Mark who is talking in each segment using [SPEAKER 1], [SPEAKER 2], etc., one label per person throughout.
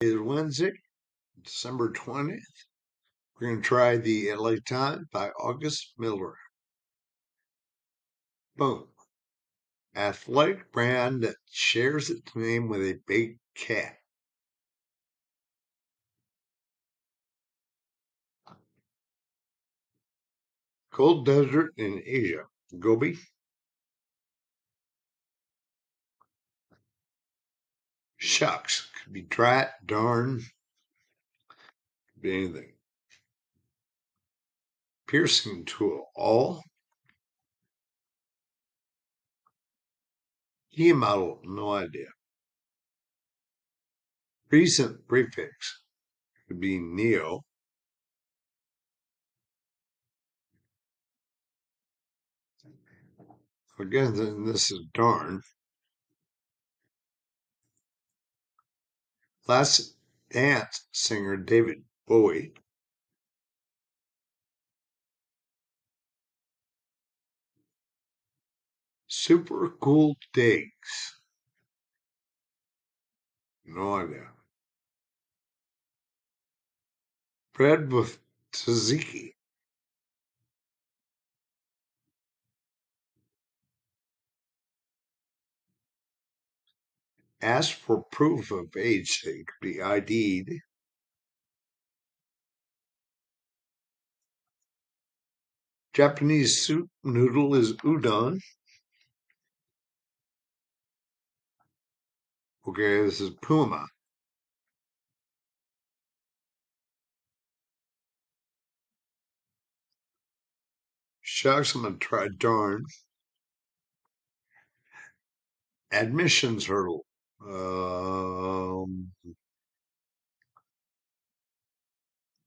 [SPEAKER 1] is Wednesday, December 20th. We're going to try the LA Times by August Miller. Boom. Athletic brand that shares its name with a big cat. Cold desert in Asia. Gobi. Shucks. Could be drat, darn, could be anything. Piercing tool. Awl. Kia model. No idea. Recent prefix. Could be neo. Again, this is darn. Let's Dance singer David Bowie. Super cool digs. No idea. Bread with tzatziki. Ask for proof of age could be ID'd. Japanese soup noodle is udon. Okay, this is Puma. Shucks, I'm gonna try darn. Admissions hurdle. Um,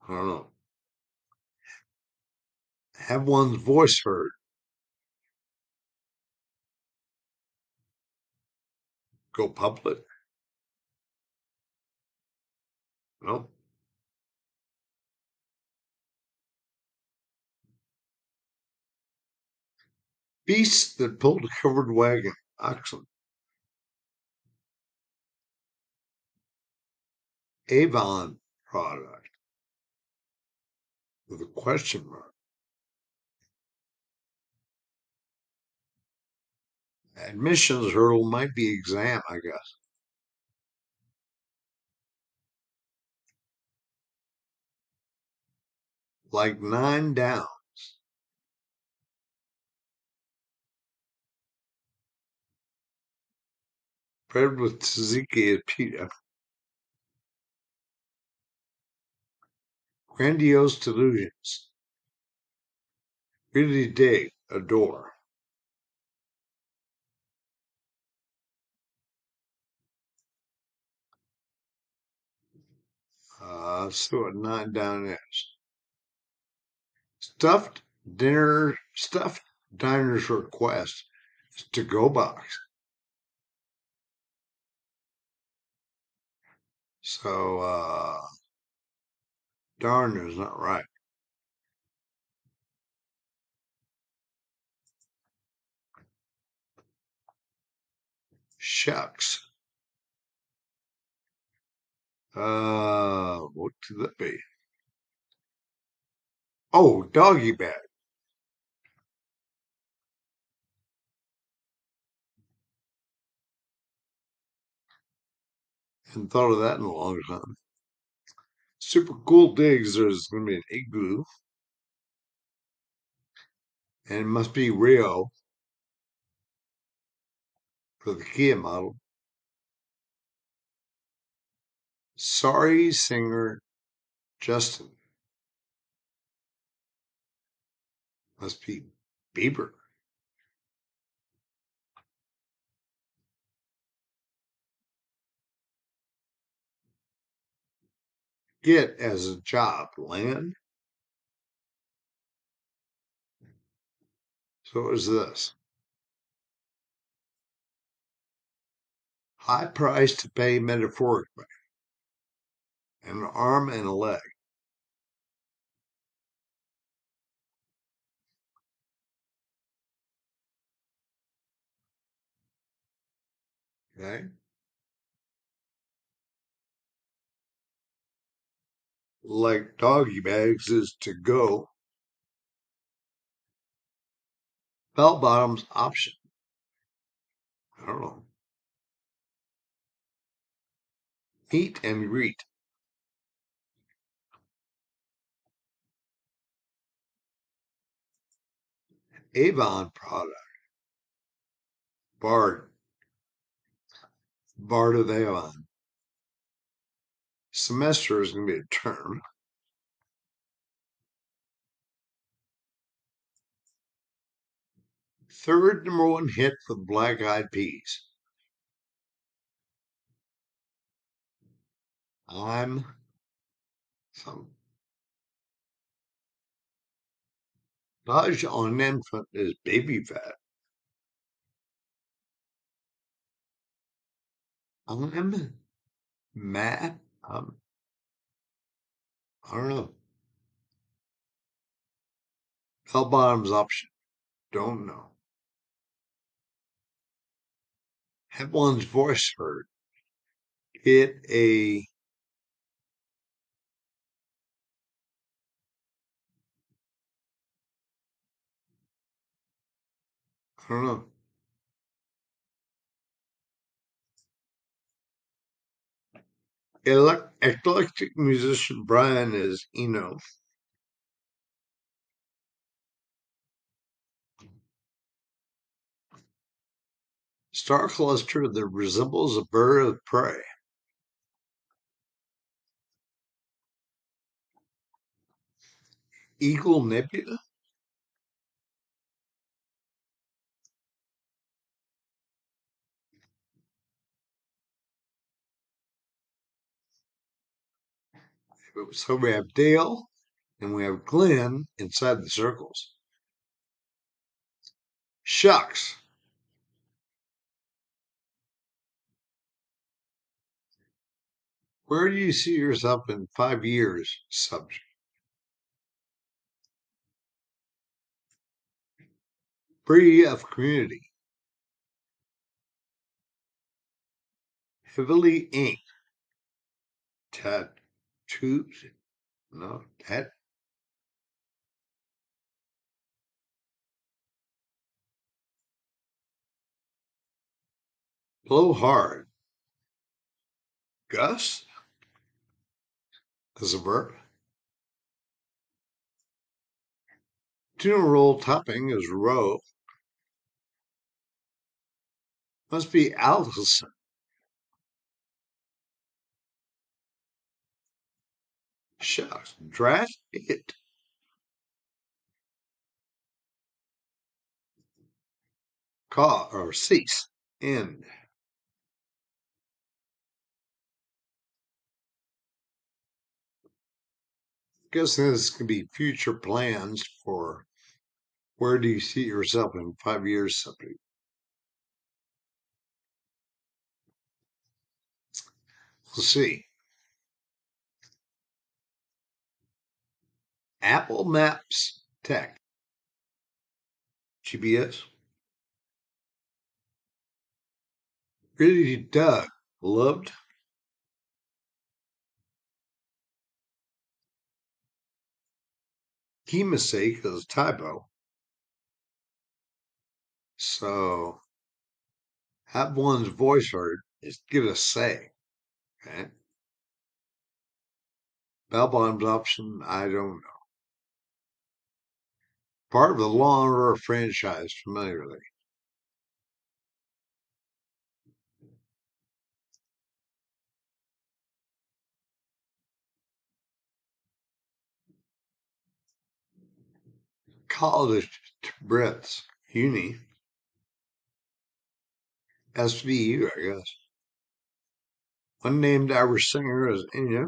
[SPEAKER 1] I don't know. Have one's voice heard. Go public. No. Beasts that pulled a covered wagon. Oxen. Avon product with a question mark. Admissions hurdle might be exam, I guess. Like nine down. Bread with tzatziki is pita. Grandiose delusions. Really dig, adore. Uh, see what nine down is. Stuffed dinner, stuffed diner's request to go box. So, uh, darn is not right. Shucks. Uh, what could that be? Oh, doggy bag. Hadn't thought of that in a long time. Super cool digs. There's going to be an igloo. And it must be Rio for the Kia model. Sorry, singer Justin. Must be Bieber. Get as a job land. So what is this? High price to pay metaphorically. An arm and a leg. Okay. Like doggy bags is to go. Bell bottoms option. I don't know. Meet and greet. Avon product. Bard. Bard of Avon. Semester is going to be a term. Third number one hit for the Black Eyed Peas. I'm some Dodge on an infant is baby fat. I'm mad. Um, I don't know. Bell bottoms option. Don't know. Have one's voice heard. Get a I don't know. Eclectic musician Brian is Eno. Star cluster that resembles a bird of prey. Eagle Nebula. So we have Dale and we have Glen inside the circles. Shucks. Where do you see yourself in five years? Subject. Brie of community. Heavily inked. Tattoos. No, tat. Blow hard. Gus. As a verb. Tuna roll topping is roe. Must be Alison. Shucks. Drat it. Call or cease. End. Guess this could be future plans for where do you see yourself in five years, something. We'll see. Apple Maps Tech. GPS. Really, Doug loved. Key mistake is typo. So have one's voice heard is give a say. Okay. Bell bottoms option, I don't know. Part of the Law and franchise, familiarly. College Brits, Uni, SVU, I guess. Unnamed Irish singer is Enya.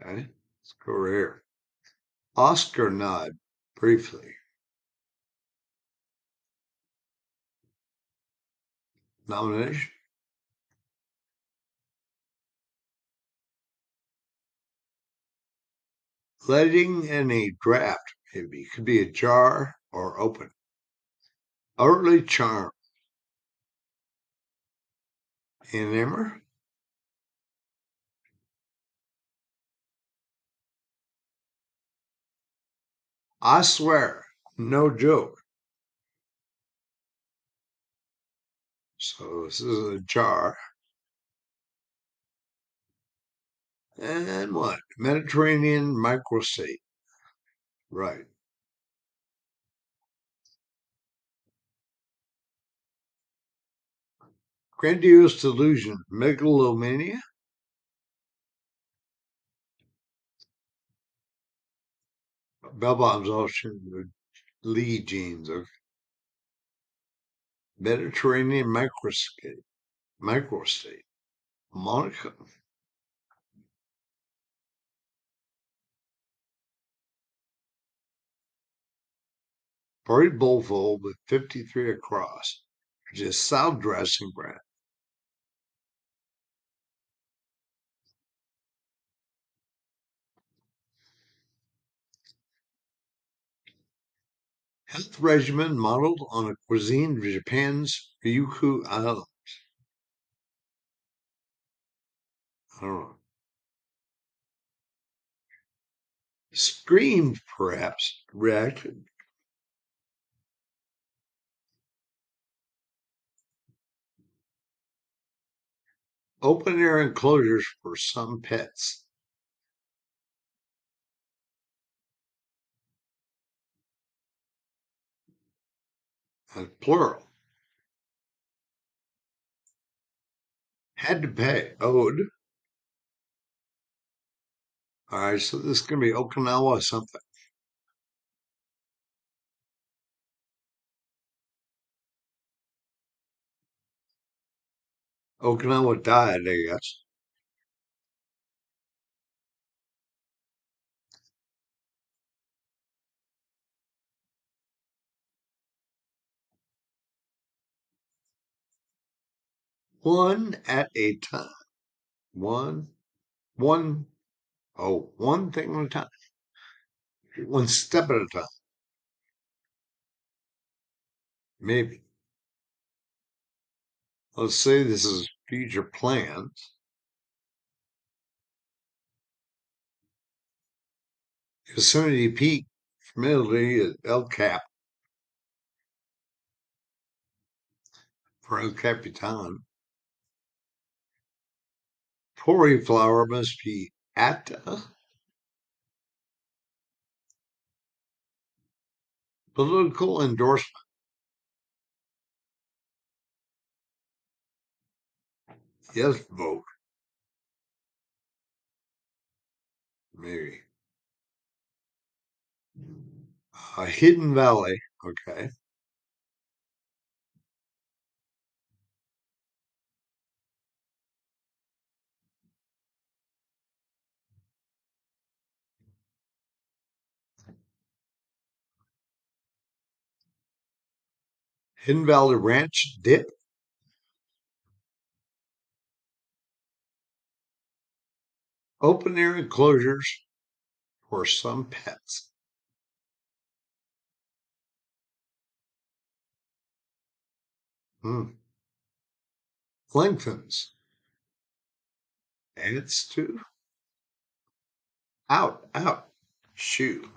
[SPEAKER 1] Okay, let's go over here. Oscar nod, briefly. Nomination. Letting in a draft, maybe. Could be a jar or open. Outwardly charm. Enamor. I swear, no joke. So this is a jar. And what? Mediterranean microstate. Right. Grandiose delusion, megalomania. Bell bottoms ocean Lee jeans. Okay. Mediterranean microstate. Microstate. Monaco. Buried Bowlful with 53 across, which is salad dressing brand. Health regimen modeled on a cuisine of Japan's Ryukyu Islands. Know. Screamed, perhaps, reacted. Open air enclosures for some pets. Plural. Had to pay, owed. All right, so this is going to be Okinawa or something. Okinawa died, I guess. One at a time. One, one, oh, one thing at a time. One step at a time. Maybe. Let's say this is future plans. Yosemite Peak Italy at El Cap for El Capitan. Pori flower must be Atta. Uh, political endorsement. Yes, vote. Maybe. A hidden valley. Okay. Hidden Valley Ranch dip. Open air enclosures for some pets. Hmm. Lengthens. Adds to. Out, out. Shoe.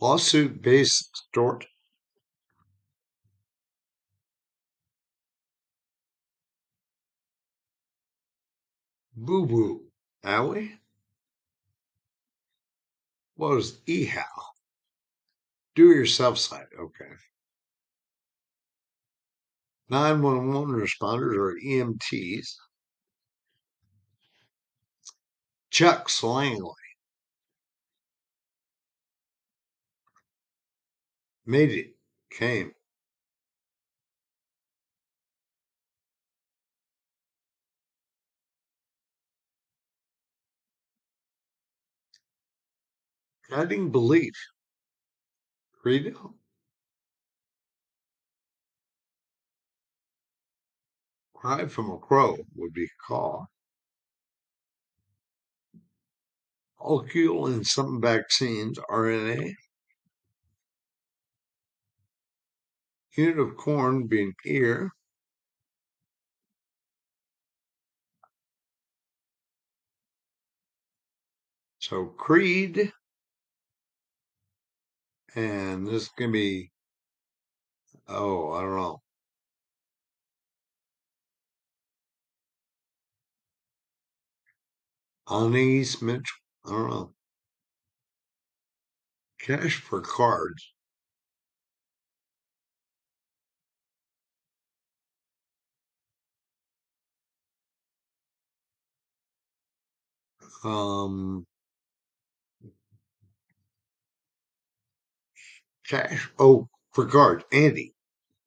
[SPEAKER 1] Lawsuit based Stort. Boo boo. Owie. What was EHAL? Do yourself site. Okay. 911 responders or EMTs. Chuck Langley. Made it. Came. Guiding belief. Credo. Cry from a crow would be caw. Alkyl in some vaccines, RNA. Unit of corn being ear. So Creed, and this is gonna be oh I don't know. Anise Mitchell. I don't know. Cash for cards. Um, cash. Oh, for cards. Andy.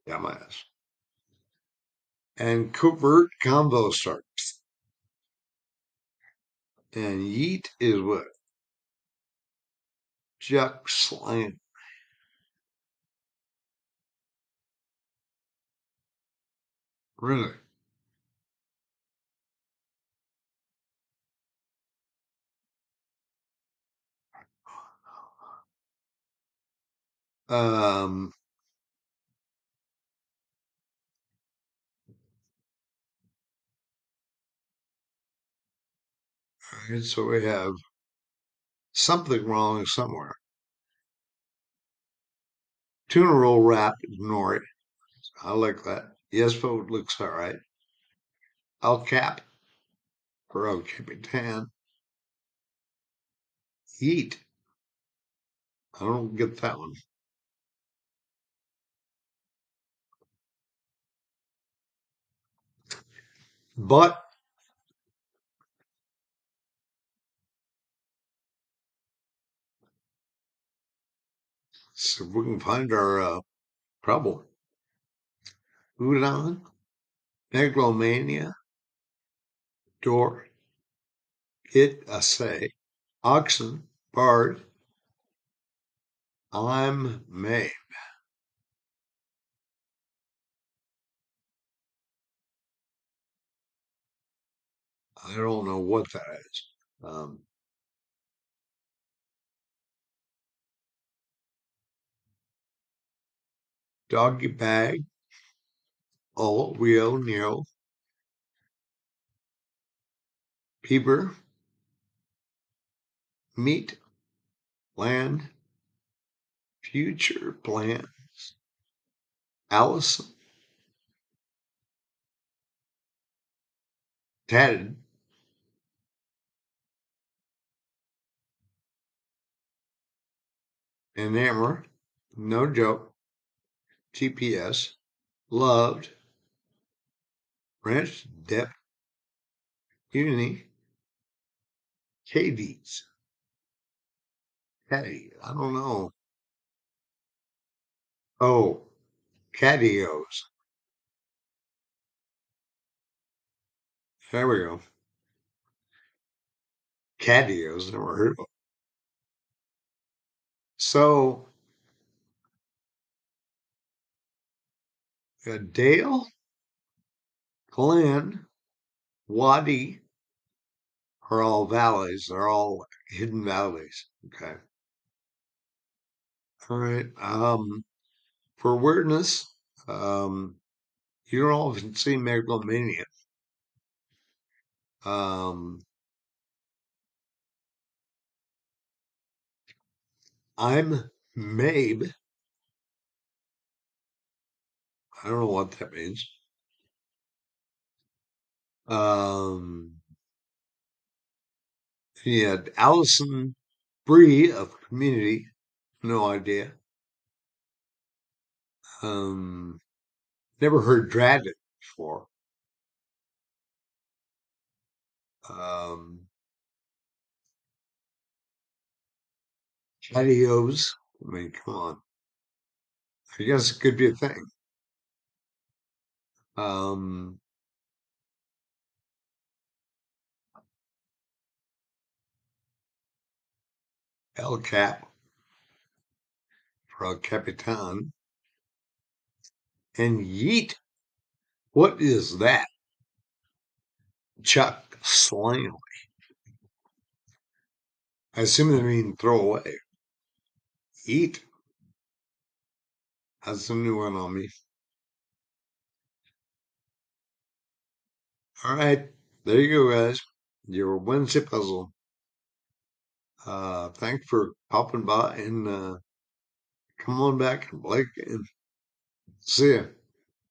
[SPEAKER 1] Dumbass. And covert combo starts. And Yeet is what? Chuck Slam. Really? Um, so we have something wrong somewhere. Tuna roll wrap, ignore it. I like that. Yes, vote looks all right. I'll cap for El Capitan. Eat. I don't get that one. But so we can find our uh, trouble. Udon, Megalomania, Door, It a say, Oxen, Bard, I'm May. I don't know what that is. Um, doggy bag, all Rio Neo, Bieber, meat, land, future plans, Allison, tatted, enamor, no joke, GPS, loved, ranch depth, uni, Katie's. Caddy, I don't know. Oh, catios. There we go. Catios, never heard of them. So, uh, Dale, Glen, Wadi are all valleys. They're all hidden valleys. Okay. All right. Um, for weirdness, um, you don't often see megalomania. Um, I'm Mabe. I don't know what that means. Um, he had Alison Brie of Community. No idea. Um, never heard Dragon before. Um, Catios. I mean, come on. I guess it could be a thing. Um, El Cap for Capitan. And Yeet. What is that? Chuck Slam. I assume they mean throw away. Eat. That's a new one on me. All right. There you go, guys. Your Wednesday puzzle. Uh, thanks for popping by and uh, come on back, Blake, and see ya.